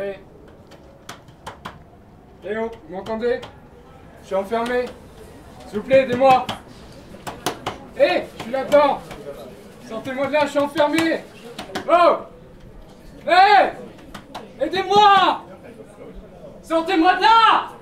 Hé Eh oh, vous m'entendez? Je suis enfermé. S'il vous plaît, aidez-moi. Hé, je suis là-dedans. Sortez-moi de là, je suis enfermé. Oh Hé Aidez-moi Sortez-moi de là